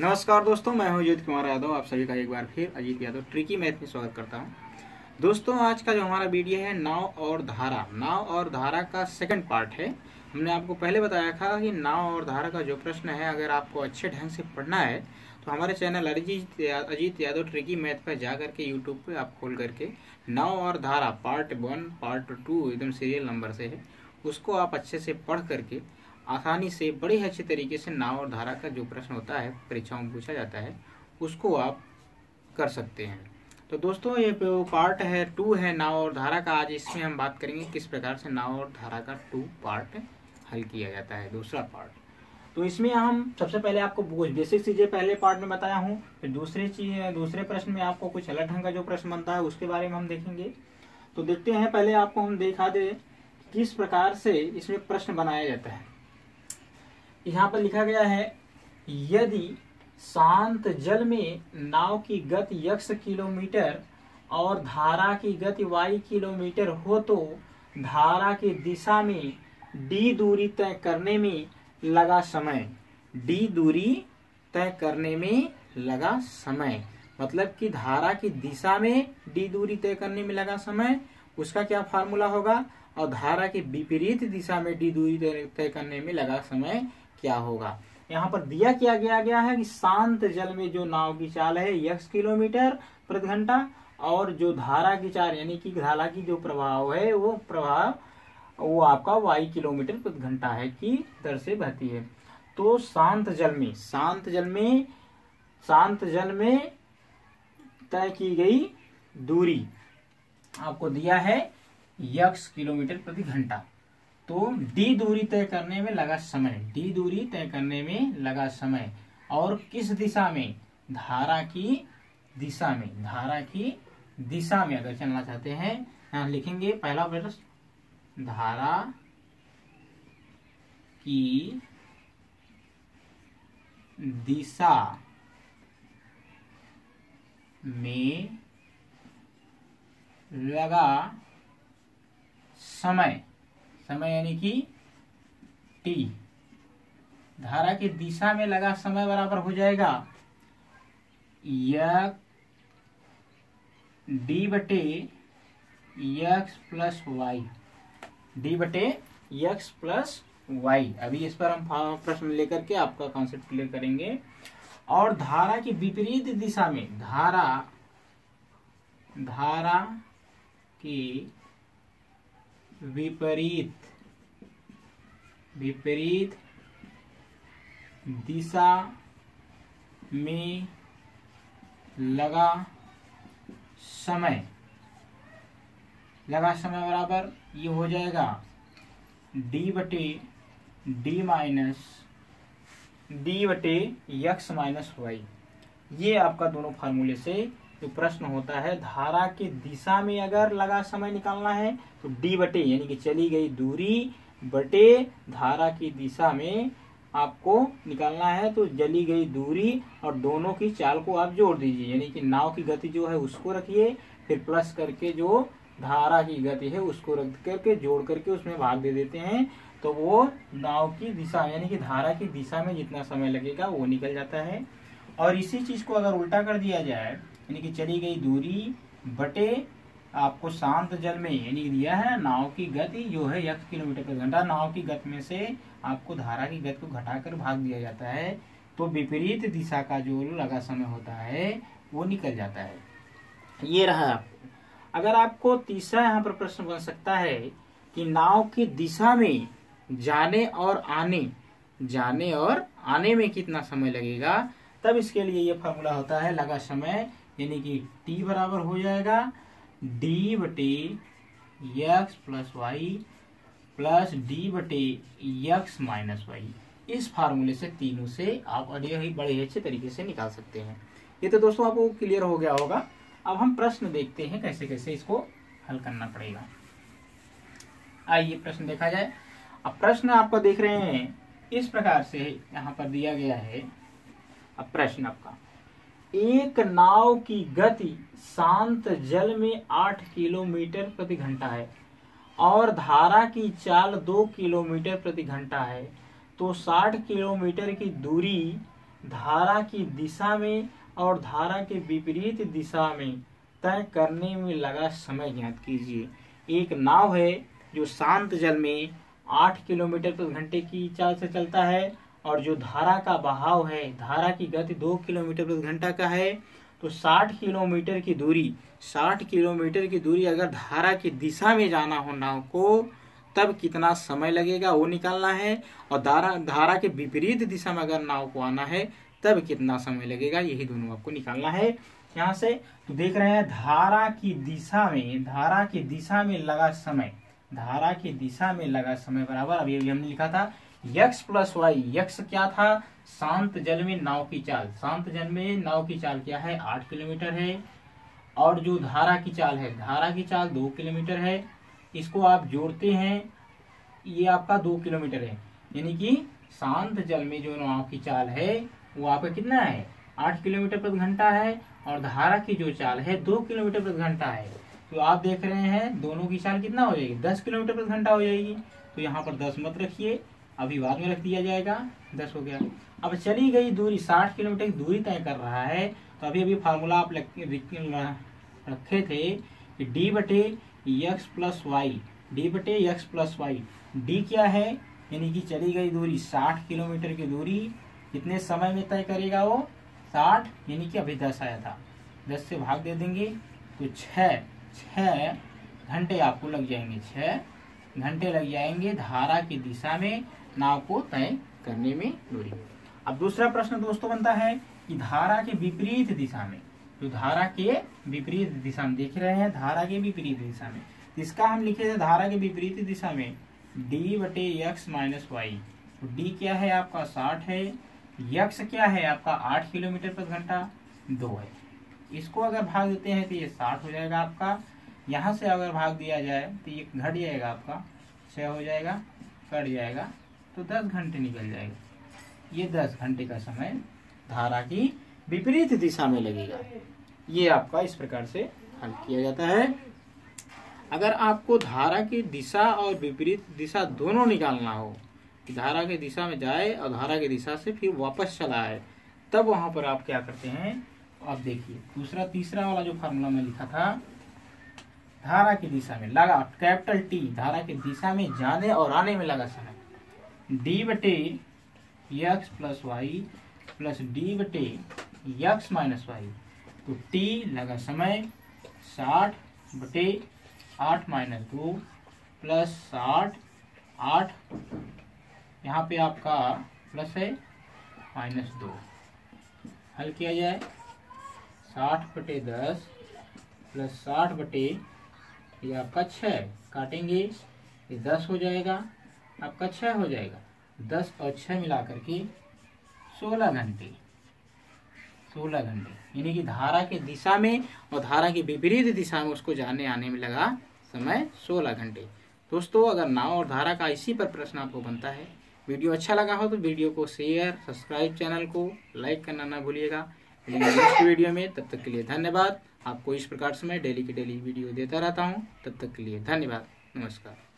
नमस्कार दोस्तों, मैं हूँ अजीत कुमार यादव, आप सभी का एक बार फिर अजीत यादव ट्रिकी मैथ में स्वागत करता हूँ। दोस्तों, आज का जो हमारा वीडियो है, नाव और धारा। नाव और धारा का सेकंड पार्ट है। हमने आपको पहले बताया था कि नाव और धारा का जो प्रश्न है, अगर आपको अच्छे ढंग से पढ़ना है तो हमारे channel Arijit Ajit Yadav tricky math पर जा करके यूट्यूब पर आप खोल करके नाव और धारा पार्ट वन पार्ट टू एकदम सीरियल नंबर से है, उसको आप अच्छे से पढ़ करके आसानी से बड़े अच्छे तरीके से नाव और धारा का जो प्रश्न होता है, परीक्षाओं में पूछा जाता है, उसको आप कर सकते हैं। तो दोस्तों, ये पार्ट है टू है नाव और धारा का, आज इसमें हम बात करेंगे किस प्रकार से नाव और धारा का टू पार्ट हल किया जाता है, दूसरा पार्ट तो इसमें हम सबसे पहले आपको बेसिक चीज़ें पहले पार्ट में बताया हूँ, फिर दूसरे चीज़ दूसरे प्रश्न में आपको कुछ अलग ढंग का जो प्रश्न बनता है, उसके बारे में हम देखेंगे। तो देखते हैं, पहले आपको हम देखा दे किस प्रकार से इसमें प्रश्न बनाया जाता है। यहाँ पर लिखा गया है, यदि शांत जल में नाव की गति यक्स किलोमीटर और धारा की गति वाई किलोमीटर हो तो धारा की दिशा में डी दूरी तय करने में लगा समय। डी दूरी तय करने में लगा समय। मतलब कि धारा की दिशा में डी दूरी तय करने में लगा समय, उसका क्या फार्मूला होगा? और धारा की विपरीत दिशा में डी दूरी तय करने में लगा समय। क्या होगा? यहाँ पर दिया क्या गया गया है कि शांत जल में जो नाव की चाल है यक्स किलोमीटर प्रति घंटा और जो धारा की चाल, यानी कि धारा की जो प्रभाव है, वो प्रभाव, वो आपका वाई किलोमीटर प्रति घंटा है की दर से बहती है। तो शांत जल में, शांत जल में, शांत जल में तय की गई दूरी आपको दिया है यक्स किलोमीटर प्रति घंटा तो डी दूरी तय करने में लगा समय। डी दूरी तय करने में लगा समय। और किस दिशा में? धारा की दिशा में। धारा की दिशा में। अगर चलना चाहते हैं, यहाँ लिखेंगे पहला प्रश्न धारा की दिशा में लगा समय। समय यानी कि टी धारा की दिशा में लगा समय बराबर हो जाएगा डी बटे यक्स प्लस वाई डी बटे यक्स प्लस वाई अभी इस पर हम प्रश्न लेकर के आपका कॉन्सेप्ट क्लियर करेंगे। और धारा की विपरीत दिशा में, धारा धारा की विपरीत। विपरीत दिशा में लगा समय। लगा समय बराबर ये हो जाएगा डी बटे डी माइनस डी बटे यक्स माइनस वाई ये आपका दोनों फार्मूले से जो प्रश्न होता है, धारा की दिशा में अगर लगा समय निकालना है तो डी बटे, यानी कि चली गई दूरी बटे धारा की दिशा में आपको निकालना है तो जली गई दूरी और दोनों की चाल को आप जोड़ दीजिए। यानी कि नाव की गति जो है उसको रखिए, फिर प्लस करके जो धारा की गति है उसको रख करके जोड़ करके उसमें भाग दे देते हैं तो वो नाव की दिशा, यानी कि धारा की दिशा में जितना समय लगेगा वो निकल जाता है। और इसी चीज़ को अगर उल्टा कर दिया जाए यानी कि चली गई दूरी बटे आपको शांत जल में, यानी दिया है नाव की गति, जो है यक्स किलोमीटर प्रति घंटा। नाव की गति में से आपको धारा की गति को घटाकर भाग दिया जाता है। तो विपरीत दिशा का जो लगा समय होता है, वो निकल जाता है। ये रहा अगर आपको तीसरा यहाँ पर प्रश्न बन सकता है कि नाव की दिशा में जाने और आने, जाने और आने में कितना समय लगेगा, तब इसके लिए ये फॉर्मूला होता है, लगा समय यानी कि टी बराबर हो जाएगा डी बटे x plus y plus d बटे यक्स माइनस वाई इस फार्मूले से तीनों से आप ही बड़े अच्छे तरीके से निकाल सकते हैं। ये तो दोस्तों आपको क्लियर हो गया होगा। अब हम प्रश्न देखते हैं कैसे कैसे इसको हल करना पड़ेगा। आइए प्रश्न देखा जाए। अब प्रश्न आपको देख रहे हैं। इस प्रकार से यहाँ पर दिया गया है। अब प्रश्न आपका। एक नाव की गति शांत जल में आठ किलोमीटर प्रति घंटा है और धारा की चाल दो किलोमीटर प्रति घंटा है तो साठ किलोमीटर की दूरी धारा की दिशा में और धारा के विपरीत दिशा में तय करने में लगा समय ज्ञात कीजिए। एक नाव है जो शांत जल में आठ किलोमीटर प्रति घंटे की चाल से चलता है और जो धारा का बहाव है, धारा की गति दो किलोमीटर प्रति घंटा का है तो साठ किलोमीटर की दूरी, साठ किलोमीटर की दूरी अगर धारा की दिशा में जाना हो नाव को, तब कितना समय लगेगा वो निकालना है, और धारा धारा के विपरीत दिशा में अगर नाव को आना है, तब कितना समय लगेगा, यही दोनों आपको निकालना है। यहाँ से तो देख रहे हैं, धारा की दिशा में, धारा की दिशा में लगा समय, धारा की दिशा में लगा समय बराबर, अभी अभी हमने लिखा था यक्स प्लस वाई यक्स क्या था? शांत जल में नाव की चाल। शांत जल में नाव की चाल क्या है? आठ किलोमीटर है। और जो धारा की चाल है, धारा की चाल दो किलोमीटर है। इसको आप जोड़ते हैं, ये आपका दो किलोमीटर है। यानी कि शांत जल में जो नाव की चाल है, वो आपका कितना है? आठ किलोमीटर प्रति घंटा है। और धारा की जो चाल है, दो किलोमीटर प्रति घंटा है। तो आप देख रहे हैं, दोनों की चाल कितना हो जाएगी? दस किलोमीटर प्रति घंटा हो जाएगी। तो यहाँ पर दस मत रखिए। अभी बाद में रख दिया जाएगा, दस हो गया। अब चली गई दूरी, साठ किलोमीटर की दूरी तय कर रहा है। तो अभी अभी फार्मूला आप रखे थे कि डी बटे यक्स प्लस वाई डी बटे यक्स प्लस वाई डी क्या है? यानी कि चली गई दूरी, साठ किलोमीटर की दूरी। कितने समय में तय करेगा वो? साठ, यानी कि अभी दस आया था। दस से भाग दे देंगे तो छ घंटे आपको लग जाएँगे छ घंटे लग जाएँगे धारा की दिशा में, नाव को तय करने में दूरी अब दूसरा प्रश्न दोस्तों बनता है कि धारा के विपरीत दिशा में, जो धारा के विपरीत दिशा में देख रहे हैं, धारा के विपरीत दिशा में इसका हम लिखे थे धारा के विपरीत दिशा में डी बटे यक्स माइनस वाई तो डी क्या है आपका साठ है यक्स क्या है आपका आठ किलोमीटर प्रति घंटा? दो है। इसको अगर भाग देते हैं तो ये साठ हो जाएगा आपका यहाँ से अगर भाग दिया जाए तो ये घट जाएगा आपका छः हो जाएगा, कट जाएगा तो दस घंटे निकल जाएगा। ये दस घंटे का समय धारा की विपरीत दिशा में लगेगा। ये आपका इस प्रकार से हल किया जाता है। अगर आपको धारा की दिशा और विपरीत दिशा दोनों निकालना हो, कि धारा की दिशा में जाए और धारा की दिशा से फिर वापस चला आए, तब वहाँ पर आप क्या करते हैं? आप देखिए, दूसरा, तीसरा वाला जो फार्मूला में लिखा था धारा की दिशा में लगा, कैपिटल टी धारा की दिशा में जाने और आने में लगा समय। डी बटे x plus y plus d बटे एक्स माइनस वाई तो टी लगा समय साठ बटे आठ माइनस दो प्लस साठ, आठ, यहाँ पे आपका प्लस है माइनस दो। हल किया जाए, साठ बटे दस प्लस साठ बटे ये आपका छः काटेंगे, ये दस हो जाएगा, आपका छः हो जाएगा। दस और छः मिला करके सोलह घंटे। सोलह घंटे। यानी कि धारा के दिशा में और धारा की विपरीत दिशा में उसको जाने, आने में लगा समय सोलह घंटे। दोस्तों, अगर नाव और धारा का इसी पर प्रश्न आपको बनता है, वीडियो अच्छा लगा हो तो वीडियो को शेयर, सब्सक्राइब चैनल को लाइक करना ना भूलिएगा। नेक्स्ट वीडियो में, तब तक के लिए धन्यवाद। आपको इस प्रकार से मैं डेली की डेली वीडियो देता रहता हूँ। तब तक के लिए धन्यवाद। नमस्कार।